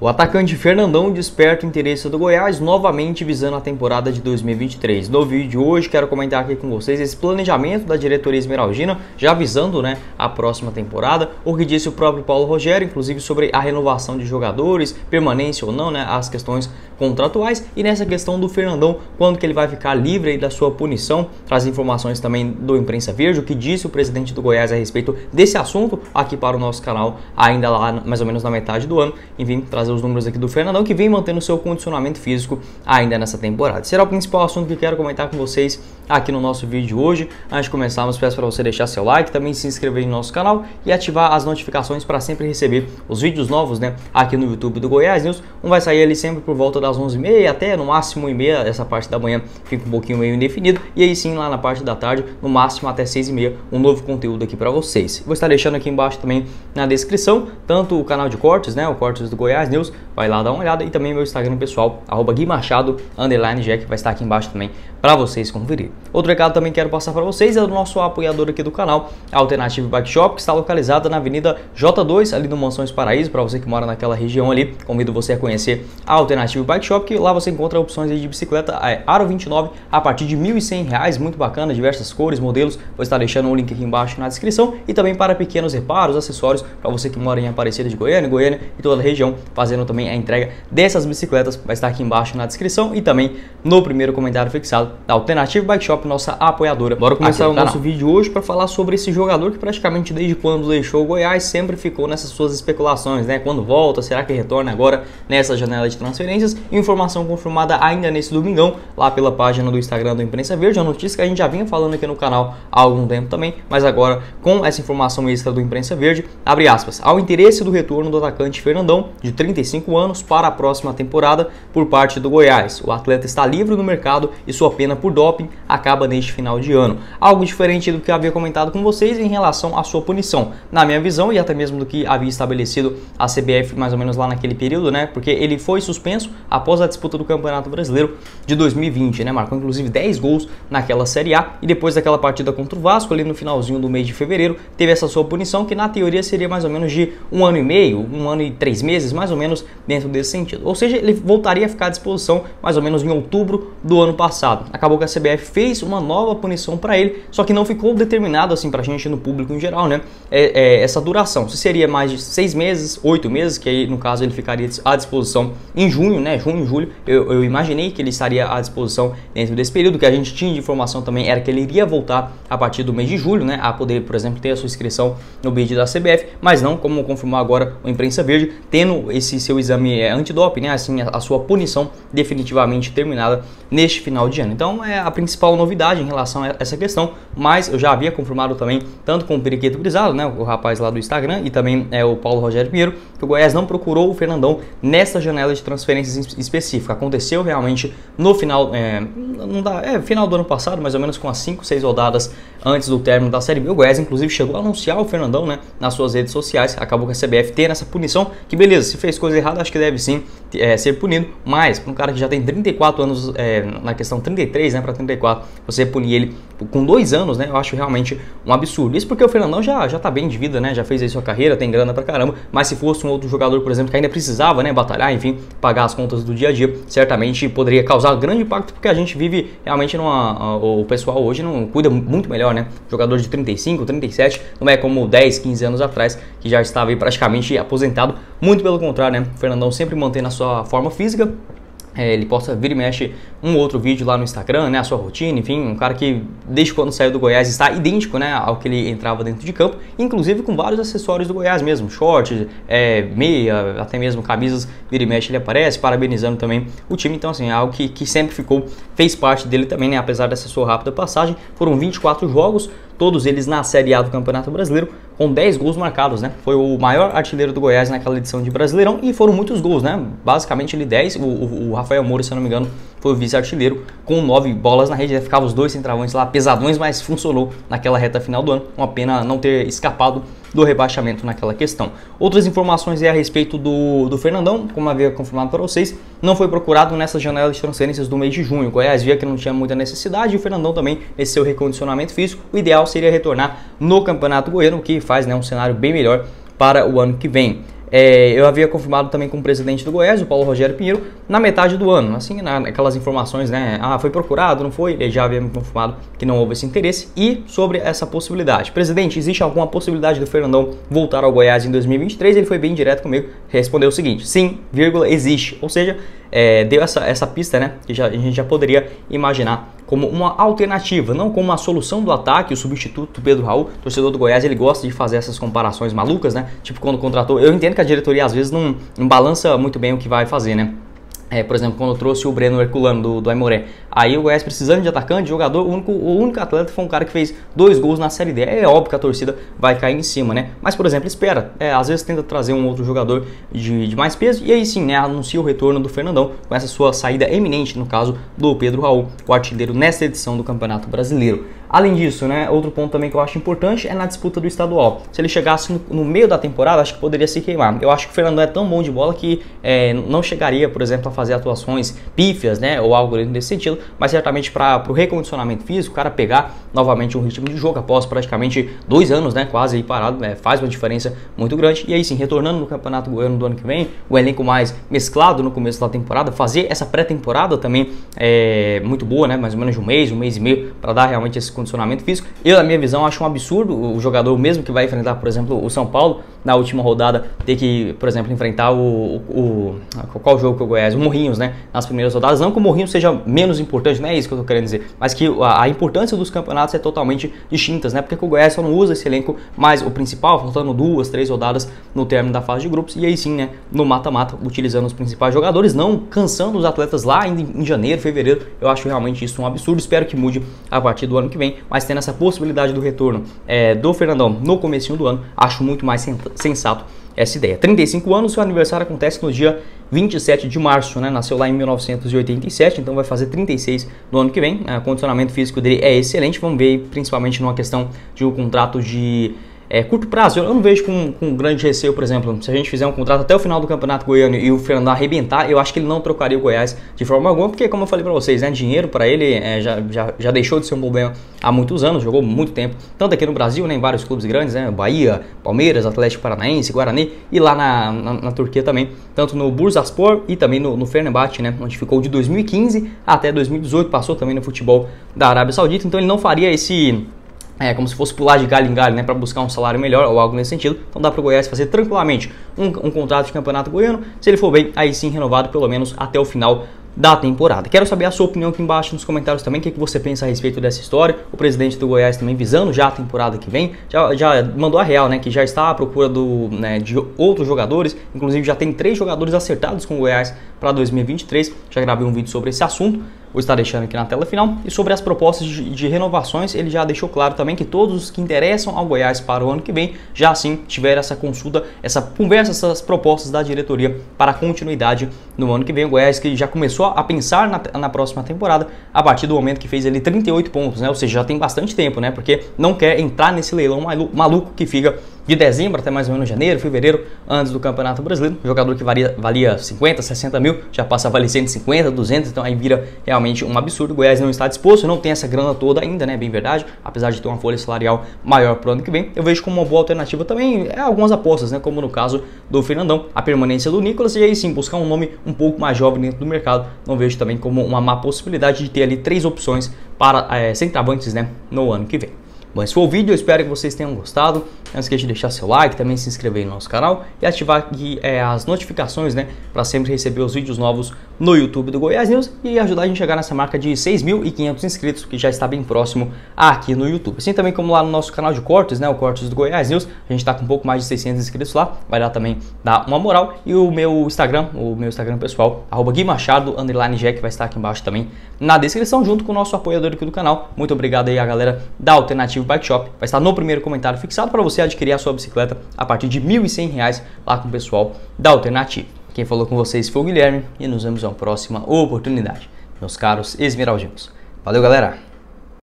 O atacante Fernandão desperta o interesse do Goiás novamente visando a temporada de 2023. No vídeo de hoje quero comentar aqui com vocês esse planejamento da diretoria esmeraldina, já visando né, a próxima temporada, o que disse o próprio Paulo Rogério, inclusive sobre a renovação de jogadores, permanência ou não, né, as questões contratuais. E nessa questão do Fernandão, quando que ele vai ficar livre da sua punição, traz informações também do Imprensa Verde, o que disse o presidente do Goiás a respeito desse assunto aqui para o nosso canal, ainda lá mais ou menos na metade do ano, enfim, traz trazer os números aqui do Fernandão, que vem mantendo seu condicionamento físico ainda nessa temporada. Será o principal assunto que quero comentar com vocês aqui no nosso vídeo de hoje. Antes de começarmos, peço para você deixar seu like, também se inscrever no nosso canal e ativar as notificações para sempre receber os vídeos novos né, aqui no YouTube do Goiás News. Um vai sair ali sempre por volta das 11h30 até no máximo 1h30, essa parte da manhã fica um pouquinho meio indefinido. E aí sim, lá na parte da tarde, no máximo até 6h30, um novo conteúdo aqui para vocês. Vou estar deixando aqui embaixo também na descrição, tanto o canal de cortes, né, o Cortes do Goiás News, News, vai lá dar uma olhada. E também meu Instagram pessoal, arroba Gui Machado, underline Jack, vai estar aqui embaixo também para vocês conferir. Outro recado também quero passar para vocês é do nosso apoiador aqui do canal, a Alternative Bike Shop, que está localizada na Avenida J2, ali no Mansões Paraíso, para você que mora naquela região ali, convido você a conhecer a Alternative Bike Shop, que lá você encontra opções de bicicleta é, Aro 29 a partir de R$ 1.100, muito bacana, diversas cores, modelos, vou estar deixando um link aqui embaixo na descrição. E também para pequenos reparos, acessórios, para você que mora em Aparecida de Goiânia, Goiânia e toda a região, fazendo também a entrega dessas bicicletas, vai estar aqui embaixo na descrição e também no primeiro comentário fixado da Alternative Bike Shop, nossa apoiadora. Bora começar o nosso vídeo hoje para falar sobre esse jogador que praticamente desde quando deixou o Goiás sempre ficou nessas suas especulações, né? Quando volta, será que retorna agora nessa janela de transferências? Informação confirmada ainda nesse domingão, lá pela página do Instagram do Imprensa Verde, a notícia que a gente já vinha falando aqui no canal há algum tempo também, mas agora com essa informação extra do Imprensa Verde, abre aspas, ao interesse do retorno do atacante Fernandão, de 35 anos, para a próxima temporada por parte do Goiás. O atleta está livre no mercado e sua pena por doping acaba neste final de ano. Algo diferente do que havia comentado com vocês em relação à sua punição. Na minha visão, e até mesmo do que havia estabelecido a CBF mais ou menos lá naquele período, né? Porque ele foi suspenso após a disputa do Campeonato Brasileiro de 2020, né? Marcou inclusive 10 gols naquela Série A e depois daquela partida contra o Vasco, ali no finalzinho do mês de fevereiro, teve essa sua punição que na teoria seria mais ou menos de um ano e meio, um ano e três meses, mais ou menos dentro desse sentido. Ou seja, ele voltaria a ficar à disposição mais ou menos em outubro do ano passado. Acabou que a CBF fez uma nova punição para ele, só que não ficou determinado assim para a gente no público em geral, né? É, é, essa duração. Se seria mais de seis meses, oito meses, que aí no caso ele ficaria à disposição em junho, né? Junho, julho. Eu, eu imaginei que ele estaria à disposição dentro desse período. que a gente tinha de informação também era que ele iria voltar a partir do mês de julho, né? A poder, por exemplo, ter a sua inscrição no bid da CBF, mas não como confirmou agora o Imprensa Verde, tendo esse seu exame é, antidoping, né? Assim, a, sua punição definitivamente terminada neste final de ano. Então é a principal novidade em relação a essa questão, mas eu já havia confirmado também, tanto com o Periquito Grisado, né, o rapaz lá do Instagram, e também é o Paulo Rogério Pinheiro, que o Goiás não procurou o Fernandão nessa janela de transferências específica. Aconteceu realmente no final, é, não dá, é, final do ano passado, mais ou menos com as 5, 6 rodadas antes do término da Série B. O Goiás, inclusive, chegou a anunciar o Fernandão né, nas suas redes sociais. Acabou com a CBF tendo essa punição, que beleza, se fez coisa errada, acho que deve sim é, ser punido, mas para um cara que já tem 34 anos, é, na questão 33 né, para 34, você punir ele com dois anos, né, eu acho realmente um absurdo. Isso porque o Fernandão já, já tá bem de vida, né, já fez aí sua carreira, tem grana pra caramba, mas se fosse um outro jogador, por exemplo, que ainda precisava né, batalhar, enfim, pagar as contas do dia a dia, certamente poderia causar grande impacto, porque a gente vive realmente numa. O pessoal hoje não cuida muito melhor, né? Jogador de 35, 37, não é como 10, 15 anos atrás, que já estava aí praticamente aposentado. Muito pelo contrário, né? O Fernandão sempre mantém a sua forma física, é, ele posta, vira e mexe um outro vídeo lá no Instagram, né, a sua rotina, enfim, um cara que desde quando saiu do Goiás está idêntico, né, ao que ele entrava dentro de campo, inclusive com vários acessórios do Goiás mesmo, short, é, meia, até mesmo camisas, vira e mexe ele aparece, parabenizando também o time, então assim, é algo que, que sempre ficou, fez parte dele também, né, apesar dessa sua rápida passagem, foram 24 jogos, todos eles na Série A do Campeonato Brasileiro, com 10 gols marcados, né? Foi o maior artilheiro do Goiás naquela edição de Brasileirão e foram muitos gols, né? Basicamente ele 10, o, o, Rafael Moura, se eu não me engano, foi o vice-artilheiro com 9 bolas na rede, ficava os dois centravantes lá pesadões, mas funcionou naquela reta final do ano, uma pena não ter escapado do rebaixamento naquela questão. Outras informações é a respeito do, do Fernandão, como havia confirmado para vocês, não foi procurado nessa janela de transferências do mês de junho. Goiás via que não tinha muita necessidade e o Fernandão também, esse seu recondicionamento físico, o ideal seria retornar no Campeonato Goiano, o que faz né, um cenário bem melhor para o ano que vem. É, eu havia confirmado também com o presidente do Goiás, o Paulo Rogério Pinheiro, na metade do ano. Assim, naquelas informações, né? Ah, foi procurado, não foi? Ele já havia me confirmado que não houve esse interesse. E sobre essa possibilidade. Presidente, existe alguma possibilidade do Fernandão voltar ao Goiás em 2023? Ele foi bem direto comigo, respondeu o seguinte: sim, vírgula, existe. Ou seja, é, deu essa, essa pista, né? Que já, a gente já poderia imaginar como uma alternativa, não como uma solução do ataque, o substituto Pedro Raul, torcedor do Goiás, ele gosta de fazer essas comparações malucas, né? Tipo quando contratou, eu entendo que a diretoria às vezes não, não balança muito bem o que vai fazer, né? É, por exemplo, quando trouxe o Breno Herculano do, do Aimoré. Aí o Goiás precisando de atacante, jogador, o único, o único atleta foi um cara que fez dois gols na Série D. É óbvio que a torcida vai cair em cima, né? Mas, por exemplo, espera. É, às vezes tenta trazer um outro jogador de, de mais peso e aí sim, né? Anuncia o retorno do Fernandão com essa sua saída eminente, no caso do Pedro Raul, o artilheiro nesta edição do Campeonato Brasileiro. Além disso, né, outro ponto também que eu acho importante é na disputa do estadual. Se ele chegasse no, no meio da temporada, acho que poderia se queimar. Eu acho que o Fernando é tão bom de bola que é, não chegaria, por exemplo, a fazer atuações pífias, né, ou algo nesse sentido, mas certamente para o recondicionamento físico, o cara pegar novamente um ritmo de jogo após praticamente dois anos, né, quase aí parado, né, faz uma diferença muito grande. E aí sim, retornando no Campeonato Goiano do ano que vem, o elenco mais mesclado no começo da temporada, fazer essa pré-temporada também é muito boa, né, mais ou menos um mês, um mês e meio, para dar realmente esse condicionamento físico. Eu, na minha visão, acho um absurdo o jogador mesmo que vai enfrentar, por exemplo, o São Paulo na última rodada ter que, por exemplo, enfrentar o, o, o qual jogo que o Goiás, o Morrinhos, né, nas primeiras rodadas. Não que o Morrinhos seja menos importante, não é isso que eu tô querendo dizer, mas que a, a importância dos campeonatos é totalmente distintas, né? Porque o Goiás só não usa esse elenco mais o principal, faltando duas, três rodadas no término da fase de grupos e aí sim, né, no mata-mata, utilizando os principais jogadores, não cansando os atletas lá em, em janeiro, fevereiro. Eu acho realmente isso um absurdo. Espero que mude a partir do ano que vem, mas tendo essa possibilidade do retorno é, do Fernandão no começo do ano, acho muito mais sensato essa ideia. 35 anos, seu aniversário acontece no dia 27 de março, né? Nasceu lá em 1987, então vai fazer 36 no ano que vem. O condicionamento físico dele é excelente. Vamos ver principalmente numa questão de um contrato de é, curto prazo, eu não vejo com, com grande receio, por exemplo, se a gente fizer um contrato até o final do Campeonato Goiano e o Fernando arrebentar, eu acho que ele não trocaria o Goiás de forma alguma, porque como eu falei para vocês, né, dinheiro para ele é, já, já, já deixou de ser um problema há muitos anos, jogou muito tempo, tanto aqui no Brasil, né, em vários clubes grandes, né, Bahia, Palmeiras, Atlético Paranaense, Guarani e lá na, na, na Turquia também, tanto no Bursaspor e também no, no Fenerbahçe, né, onde ficou de 2015 até 2018, passou também no futebol da Arábia Saudita, então ele não faria esse é como se fosse pular de galho em galho, né, para buscar um salário melhor ou algo nesse sentido. Então dá para o Goiás fazer tranquilamente um, um, contrato de campeonato goiano, se ele for bem, aí sim renovado pelo menos até o final da temporada. Quero saber a sua opinião aqui embaixo nos comentários também, o que, que você pensa a respeito dessa história. O presidente do Goiás também visando já a temporada que vem, já, já mandou a real, né, que já está à procura do, né, de outros jogadores, inclusive já tem três jogadores acertados com o Goiás para 2023. Já gravei um vídeo sobre esse assunto vou estar deixando aqui na tela final. E sobre as propostas de, de, renovações, ele já deixou claro também que todos os que interessam ao Goiás para o ano que vem já sim tiveram essa consulta, essa conversa, essas propostas da diretoria para continuidade no ano que vem. O Goiás que já começou a pensar na, na próxima temporada a partir do momento que fez ele 38 pontos, né? Ou seja, já tem bastante tempo, né? Porque não quer entrar nesse leilão maluco que fica de dezembro até mais ou menos janeiro, fevereiro, antes do Campeonato Brasileiro. Um jogador que valia, valia 50, 60 mil, já passa a valer 150, 200, então aí vira realmente um absurdo. O Goiás não está disposto, não tem essa grana toda ainda, né? Bem verdade, apesar de ter uma folha salarial maior para o ano que vem. Eu vejo como uma boa alternativa também é algumas apostas, né? Como no caso do Fernandão, a permanência do Nicolas, e aí sim buscar um nome um pouco mais jovem dentro do mercado. Não vejo também como uma má possibilidade de ter ali três opções para é, né? No ano que vem. Bom, esse foi o vídeo, eu espero que vocês tenham gostado. Não esqueça de deixar seu like, também se inscrever no nosso canal e ativar aqui é, as notificações, né? Para sempre receber os vídeos novos no YouTube do Goiás News e ajudar a gente a chegar nessa marca de 6.500 inscritos, que já está bem próximo aqui no YouTube. Assim também como lá no nosso canal de cortes, né? O Cortes do Goiás News, a gente está com um pouco mais de 600 inscritos lá, vai dar também dar uma moral. E o meu Instagram, o meu Instagram pessoal, arroba Gui Machado, underline Jack, vai estar aqui embaixo também na descrição, junto com o nosso apoiador aqui do canal. Muito obrigado aí a galera da Alternativa Bike Shop, vai estar no primeiro comentário fixado para você adquirir a sua bicicleta a partir de R$ 1.100 lá com o pessoal da Alternativa. Quem falou com vocês foi o Guilherme e nos vemos na próxima oportunidade, meus caros esmeraldinos. Valeu, galera!